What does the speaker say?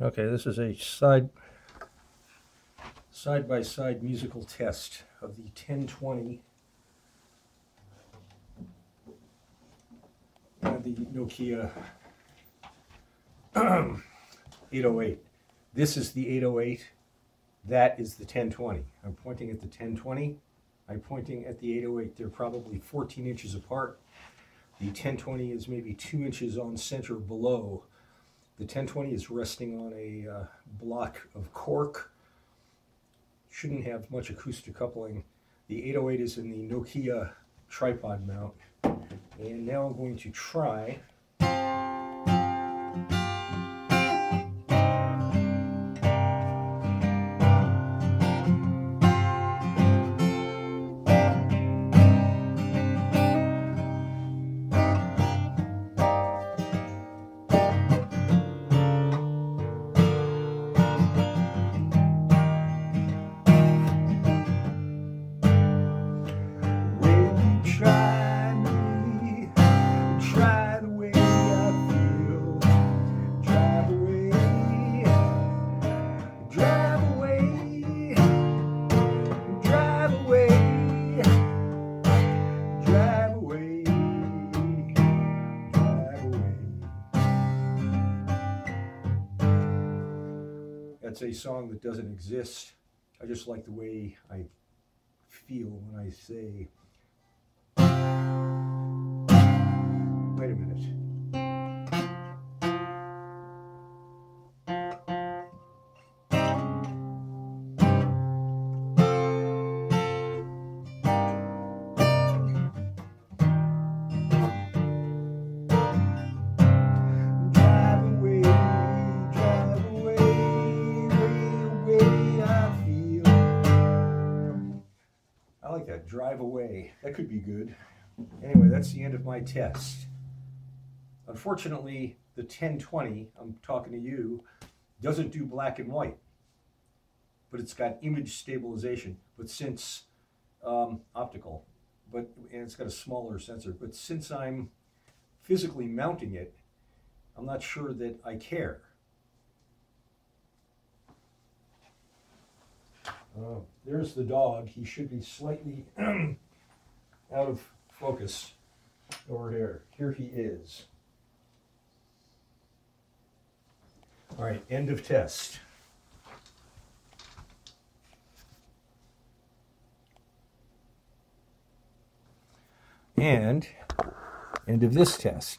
Okay, this is a side side by side musical test of the 1020 and the Nokia 808. This is the 808. That is the 1020. I'm pointing at the 1020. I'm pointing at the 808. They're probably 14 inches apart. The 1020 is maybe two inches on center below the 1020 is resting on a uh, block of cork. Shouldn't have much acoustic coupling. The 808 is in the Nokia tripod mount. And now I'm going to try That's a song that doesn't exist. I just like the way I feel when I say, wait a minute. Like that. Drive away. That could be good. Anyway, that's the end of my test. Unfortunately, the 1020, I'm talking to you, doesn't do black and white. But it's got image stabilization. But since um, optical, but and it's got a smaller sensor. But since I'm physically mounting it, I'm not sure that I care. Uh, there's the dog. He should be slightly out of focus over there. Here he is. All right, end of test. And end of this test.